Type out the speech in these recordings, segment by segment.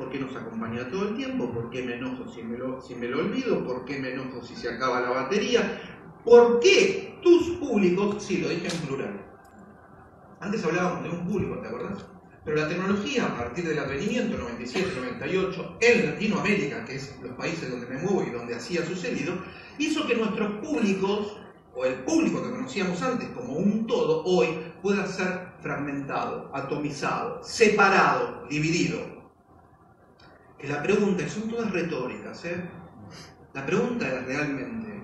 ¿Por qué nos acompaña todo el tiempo? ¿Por qué me enojo si me lo, olvido? ¿Por qué me enojo si se acaba la batería? ¿Por qué tus públicos, sí, lo dije en plural. Antes hablábamos de un público, ¿te acuerdas? Pero la tecnología, a partir del advenimiento 97-98 en Latinoamérica, que es los países donde me muevo y donde así ha sucedido, hizo que nuestros públicos, o el público que conocíamos antes como un todo, hoy pueda ser fragmentado, atomizado, separado, dividido. Que la pregunta, y son todas retóricas, ¿eh? La pregunta es realmente,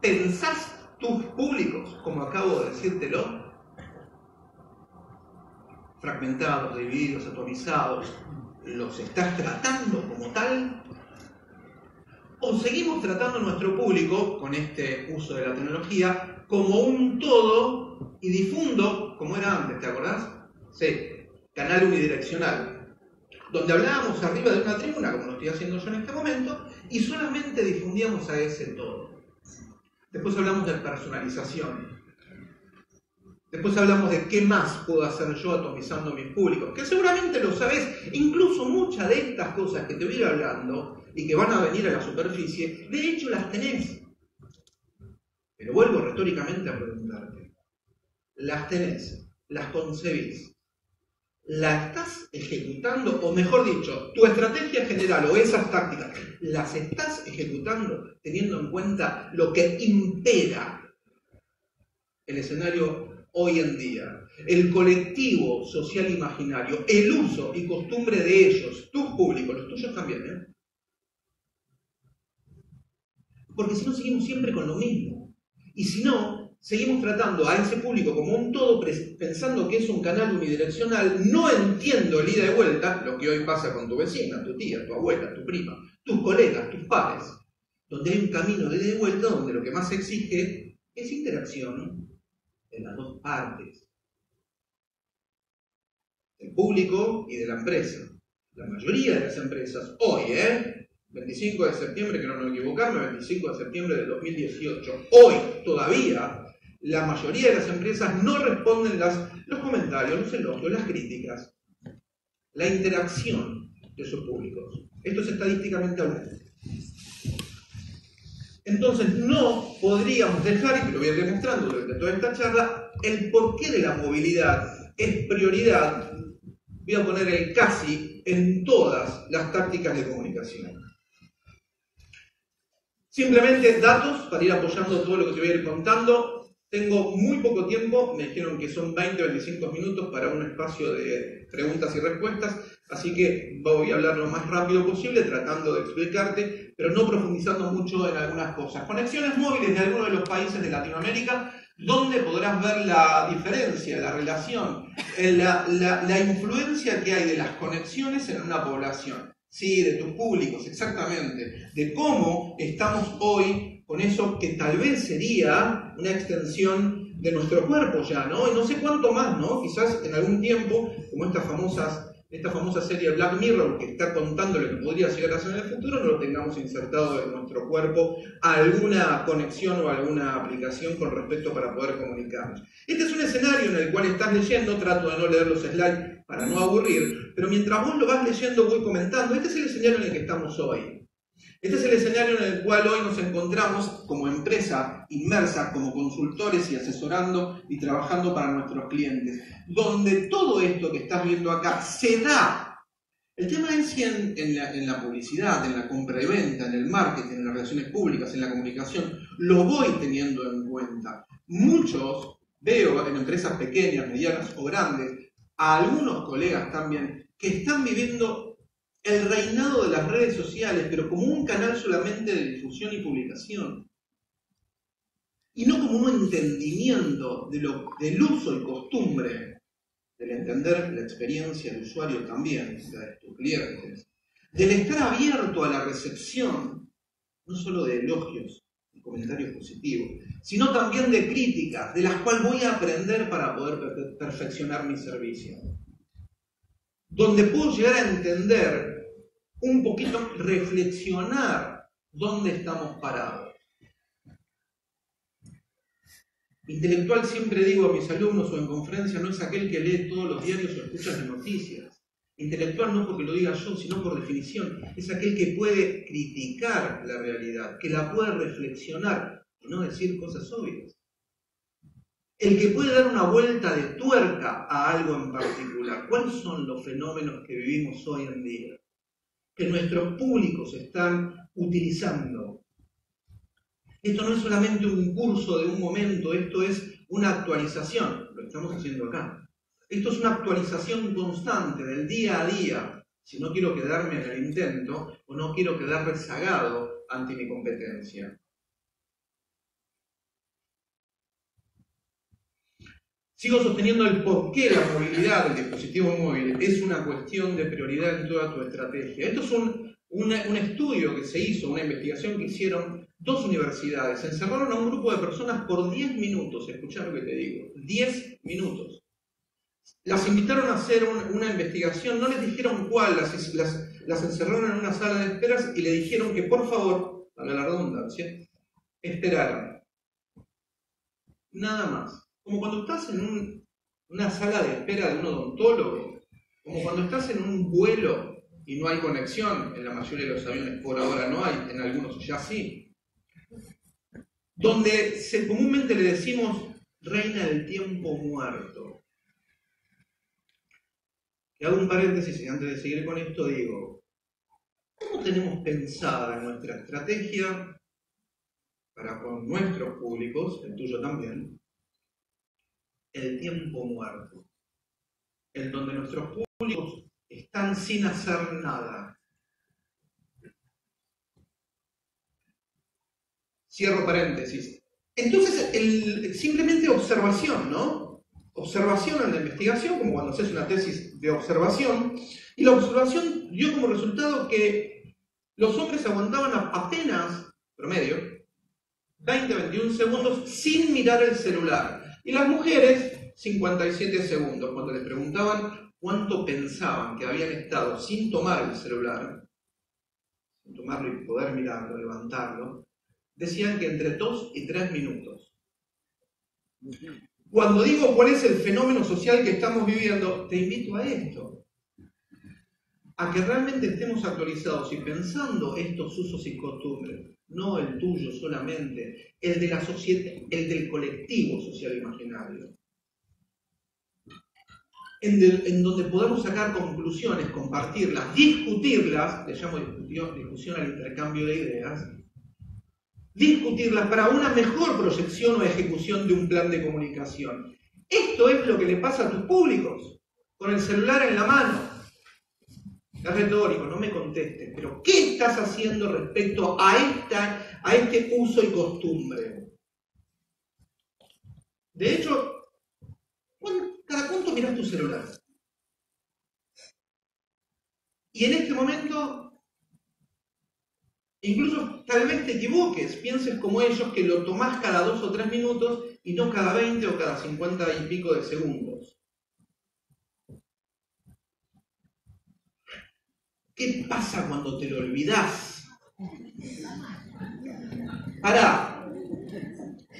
¿pensás tus públicos, como acabo de decírtelo, fragmentados, divididos, atomizados, los estás tratando como tal? ¿O seguimos tratando a nuestro público, con este uso de la tecnología, como un todo y difundo, como era antes, ¿te acordás? Sí, canal unidireccional, donde hablábamos arriba de una tribuna, como lo estoy haciendo yo en este momento, y solamente difundíamos a ese todo. Después hablamos de personalización. Después hablamos de qué más puedo hacer yo atomizando mis públicos, que seguramente lo sabes, incluso muchas de estas cosas que te voy a ir hablando y que van a venir a la superficie, de hecho las tenés. Pero vuelvo retóricamente a preguntarte, ¿las tenés? ¿Las concebís? ¿La estás ejecutando? O mejor dicho, tu estrategia general o esas tácticas, ¿las estás ejecutando teniendo en cuenta lo que impera el escenario hoy en día, el colectivo social imaginario, el uso y costumbre de ellos, tus públicos, los tuyos también, ¿eh? Porque si no, seguimos siempre con lo mismo. Y si no, seguimos tratando a ese público como un todo, pensando que es un canal unidireccional, no entiendo el ida y vuelta, lo que hoy pasa con tu vecina, tu tía, tu abuela, tu prima, tus colegas, tus pares, donde hay un camino de ida y vuelta donde lo que más se exige es interacción de las dos partes, del público y de la empresa. La mayoría de las empresas hoy, ¿eh? 25 de septiembre, que no me equivocarme, 25 de septiembre de 2018, hoy todavía la mayoría de las empresas no responden los comentarios, los elogios, las críticas, la interacción de sus públicos. Esto es estadísticamente hablando. Entonces no podríamos dejar, y que lo voy a ir demostrando durante toda esta charla, el porqué de la movilidad es prioridad, voy a poner el casi en todas las tácticas de comunicación. Simplemente datos para ir apoyando todo lo que te voy a ir contando. Tengo muy poco tiempo, me dijeron que son 20-25 minutos para un espacio de preguntas y respuestas, así que voy a hablar lo más rápido posible tratando de explicarte, pero no profundizando mucho en algunas cosas. Conexiones móviles de algunos de los países de Latinoamérica, donde podrás ver la diferencia, la relación, eh, la, la influencia que hay de las conexiones en una población. Sí, de tus públicos, exactamente. De cómo estamos hoy con eso que tal vez sería una extensión de nuestro cuerpo ya, ¿no? Y no sé cuánto más, ¿no? Quizás en algún tiempo, como estas famosas, esta famosa serie Black Mirror que está contando lo que podría llegar a ser en el futuro, no lo tengamos insertado en nuestro cuerpo alguna conexión o alguna aplicación con respecto para poder comunicarnos. Este es un escenario en el cual estás leyendo, trato de no leer los slides para no aburrir, pero mientras vos lo vas leyendo voy comentando, este es el escenario en el que estamos hoy. Este es el escenario en el cual hoy nos encontramos como empresa inmersa, como consultores y asesorando y trabajando para nuestros clientes, donde todo esto que estás viendo acá se da. El tema es si en, la, en la publicidad, en la compra y venta, en el marketing, en las relaciones públicas, en la comunicación, lo voy teniendo en cuenta. Muchos veo en empresas pequeñas, medianas o grandes, a algunos colegas también, que están viviendo el reinado de las redes sociales, pero como un canal solamente de difusión y publicación. Y no como un entendimiento de lo, del uso y costumbre del entender la experiencia del usuario también, de tus clientes, del estar abierto a la recepción, no solo de elogios y comentarios positivos, sino también de críticas, de las cuales voy a aprender para poder perfeccionar mi servicio. Donde puedo llegar a entender un poquito reflexionar dónde estamos parados. Intelectual siempre digo a mis alumnos o en conferencia no es aquel que lee todos los diarios o escucha las noticias. Intelectual no porque lo diga yo, sino por definición. Es aquel que puede criticar la realidad, que la puede reflexionar y no decir cosas obvias. El que puede dar una vuelta de tuerca a algo en particular. ¿Cuáles son los fenómenos que vivimos hoy en día? Que nuestros públicos están utilizando. Esto no es solamente un curso de un momento, esto es una actualización, lo estamos haciendo acá. Esto es una actualización constante del día a día, si no quiero quedarme en el intento o no quiero quedar rezagado ante mi competencia. Sigo sosteniendo el por qué la movilidad del dispositivo móvil es una cuestión de prioridad en toda tu estrategia. Esto es un, un, estudio que se hizo, una investigación que hicieron dos universidades. Encerraron a un grupo de personas por 10 minutos, escuchar lo que te digo, 10 minutos. Las invitaron a hacer una investigación, no les dijeron cuál, las, las, las encerraron en una sala de esperas y le dijeron que por favor, a la redundancia, esperaran. Nada más como cuando estás en una sala de espera de un odontólogo, como cuando estás en un vuelo y no hay conexión, en la mayoría de los aviones por ahora no hay, en algunos ya sí, donde comúnmente le decimos reina del tiempo muerto. Y hago un paréntesis y antes de seguir con esto digo, ¿cómo tenemos pensada nuestra estrategia para con nuestros públicos, el tuyo también, el tiempo muerto, en donde nuestros públicos están sin hacer nada. Cierro paréntesis. Entonces, el, simplemente observación, ¿no? Observación en la investigación, como cuando haces una tesis de observación, y la observación dio como resultado que los hombres aguantaban apenas, promedio, 20-21 segundos sin mirar el celular. Y las mujeres, 57 segundos, cuando les preguntaban cuánto pensaban que habían estado sin tomar el celular, sin tomarlo y poder mirarlo, levantarlo, decían que entre 2 y 3 minutos. Cuando digo cuál es el fenómeno social que estamos viviendo, te invito a esto. A que realmente estemos actualizados y pensando estos usos y costumbres no el tuyo solamente, el de la sociedad, el del colectivo social imaginario. En, donde podemos sacar conclusiones, compartirlas, discutirlas, le llamo discusión, discusión al intercambio de ideas, discutirlas para una mejor proyección o ejecución de un plan de comunicación. Esto es lo que le pasa a tus públicos, con el celular en la mano, es retórico, no me contestes, pero ¿qué estás haciendo respecto a, esta, a este uso y costumbre? De hecho, ¿cada cuánto miras tu celular? Y en este momento, incluso tal vez te equivoques, pienses como ellos que lo tomás cada dos o tres minutos y no cada 20 o cada 50 y pico de segundos. ¿Qué pasa cuando te lo olvidas? Ahora,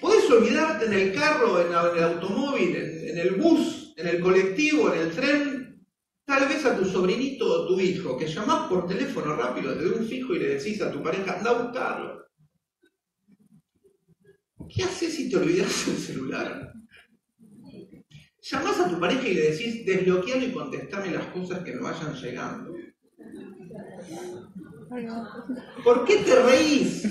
podés olvidarte en el carro, en el automóvil, en, el bus, en el colectivo, en el tren, tal vez a tu sobrinito o tu hijo, que llamás por teléfono rápido desde un fijo y le decís a tu pareja, anda a buscarlo. ¿Qué haces si te olvidas el celular? Llamás a tu pareja y le decís, desbloquealo y contestame las cosas que me vayan llegando. ¿Por qué te reís?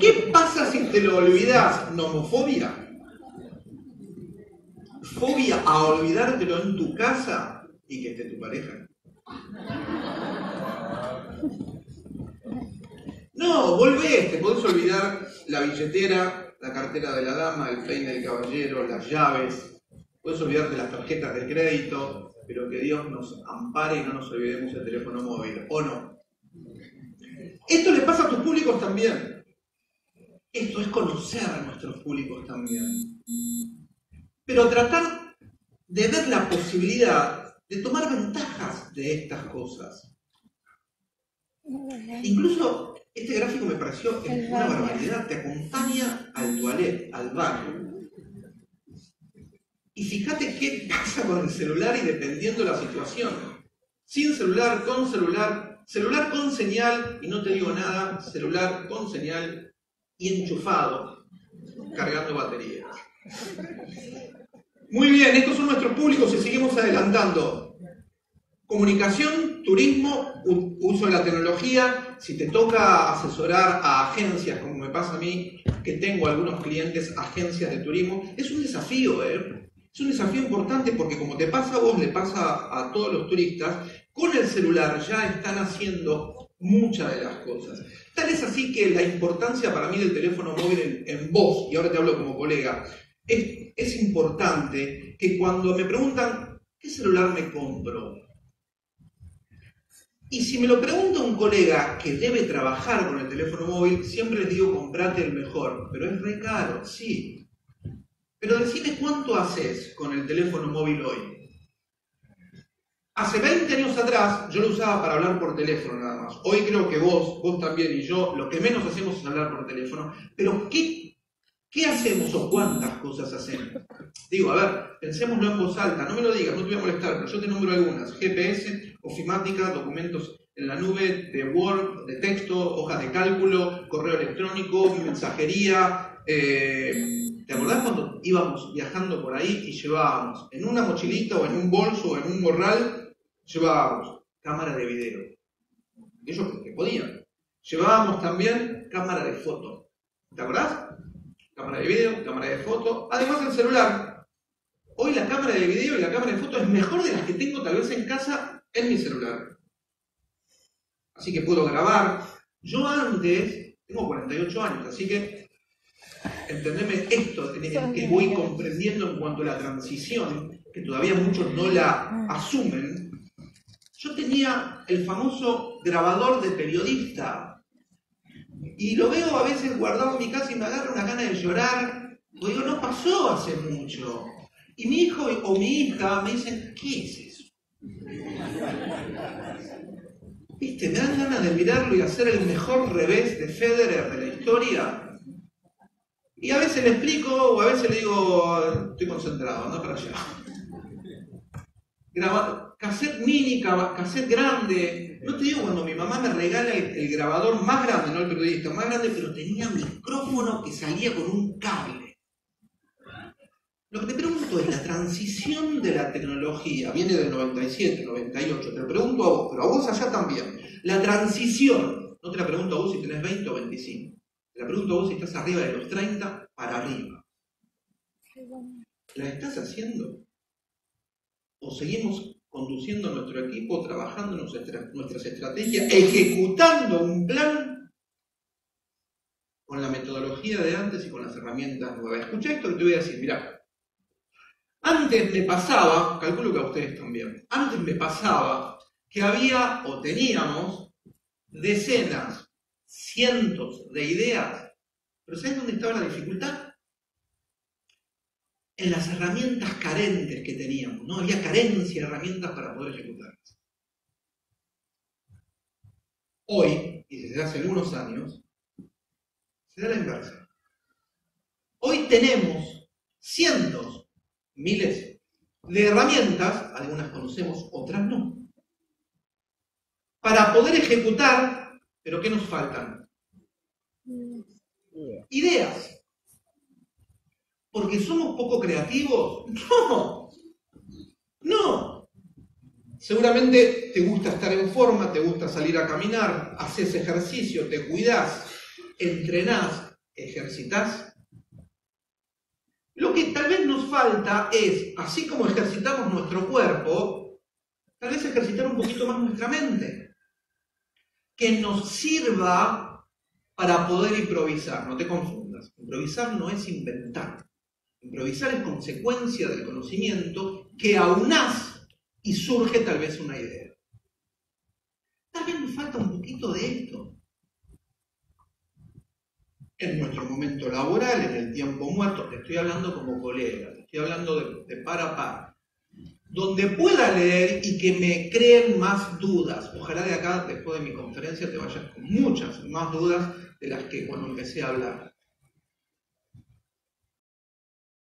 ¿Qué pasa si te lo olvidas? ¿Nomofobia? ¿Fobia a olvidártelo en tu casa y que esté tu pareja? No, volvés, te podés olvidar la billetera, la cartera de la dama, el peine del caballero, las llaves, puedes olvidarte las tarjetas de crédito, pero que Dios nos ampare y no nos olvidemos el teléfono móvil, ¿o no? Esto le pasa a tus públicos también. Esto es conocer a nuestros públicos también. Pero tratar de ver la posibilidad de tomar ventajas de estas cosas. Incluso este gráfico me pareció una barbaridad. Te acompaña al toilet, al baño. Y fíjate qué pasa con el celular y dependiendo de la situación. sin celular, con celular, celular con señal, y no te digo nada, celular con señal y enchufado, cargando baterías. Muy bien, estos son nuestros públicos y seguimos adelantando. Comunicación, turismo, uso de la tecnología. Si te toca asesorar a agencias, como me pasa a mí, que tengo algunos clientes, agencias de turismo, es un desafío, ¿eh? Es un desafío importante porque como te pasa a vos, le pasa a todos los turistas, con el celular ya están haciendo muchas de las cosas. Tal es así que la importancia para mí del teléfono móvil en, vos, y ahora te hablo como colega, es, es importante que cuando me preguntan, ¿qué celular me compro? Y si me lo pregunta un colega que debe trabajar con el teléfono móvil, siempre les digo comprate el mejor, pero es re caro, sí. Pero decime cuánto haces con el teléfono móvil hoy. Hace 20 años atrás yo lo usaba para hablar por teléfono nada más. Hoy creo que vos, vos también y yo, lo que menos hacemos es hablar por teléfono. Pero ¿qué, qué hacemos o cuántas cosas hacemos? Digo, a ver, pensémoslo en voz alta, no me lo digas, no te voy a molestar, pero yo te nombro algunas. GPS, ofimática, documentos en la nube, de Word, de texto, hojas de cálculo, correo electrónico, mensajería, eh, ¿Te acordás cuando íbamos viajando por ahí y llevábamos en una mochilita o en un bolso o en un morral, llevábamos cámara de video? Ellos que podían. Llevábamos también cámara de foto. ¿Te acordás? Cámara de video, cámara de foto, además el celular. Hoy la cámara de video y la cámara de foto es mejor de las que tengo tal vez en casa en mi celular. Así que puedo grabar. Yo antes, tengo 48 años, así que entendeme esto que voy comprendiendo en cuanto a la transición, que todavía muchos no la asumen, yo tenía el famoso grabador de periodista y lo veo a veces guardado en mi casa y me agarra una gana de llorar, digo, no pasó hace mucho. Y mi hijo o mi hija me dicen, ¿qué es eso? ¿Viste? Me dan ganas de mirarlo y hacer el mejor revés de Federer de la historia y a veces le explico o a veces le digo, estoy concentrado, anda para allá. Cassette mini, cassette grande. No te digo cuando mi mamá me regala el, grabador más grande, no el periodista, más grande, pero tenía micrófono que salía con un cable. Lo que te pregunto es, la transición de la tecnología viene del 97, 98, te lo pregunto a vos, pero a vos allá también. La transición, no te la pregunto a vos si tenés 20 o 25. La pregunto vos si estás arriba de los 30 para arriba. ¿La estás haciendo? ¿O seguimos conduciendo nuestro equipo, trabajando nuestras estrategias, ejecutando un plan con la metodología de antes y con las herramientas nuevas? Escucha esto que te voy a decir, mirá. Antes me pasaba, calculo que a ustedes también, antes me pasaba que había o teníamos decenas cientos de ideas. Pero ¿sabes dónde estaba la dificultad? En las herramientas carentes que teníamos. No había carencia de herramientas para poder ejecutarlas. Hoy, y desde hace algunos años, se da la inversa. Hoy tenemos cientos, miles de herramientas, algunas conocemos, otras no, para poder ejecutar pero ¿qué nos faltan? Ideas. ¿Porque somos poco creativos? No. No. Seguramente te gusta estar en forma, te gusta salir a caminar, haces ejercicio, te cuidas, entrenás, ejercitas. Lo que tal vez nos falta es, así como ejercitamos nuestro cuerpo, tal vez ejercitar un poquito más nuestra mente que nos sirva para poder improvisar. No te confundas. Improvisar no es inventar. Improvisar es consecuencia del conocimiento que aunás y surge tal vez una idea. Tal vez nos falta un poquito de esto. En nuestro momento laboral, en el tiempo muerto, te estoy hablando como colega, te estoy hablando de, de par a par donde pueda leer y que me creen más dudas. Ojalá de acá, después de mi conferencia, te vayas con muchas más dudas de las que cuando empecé a hablar.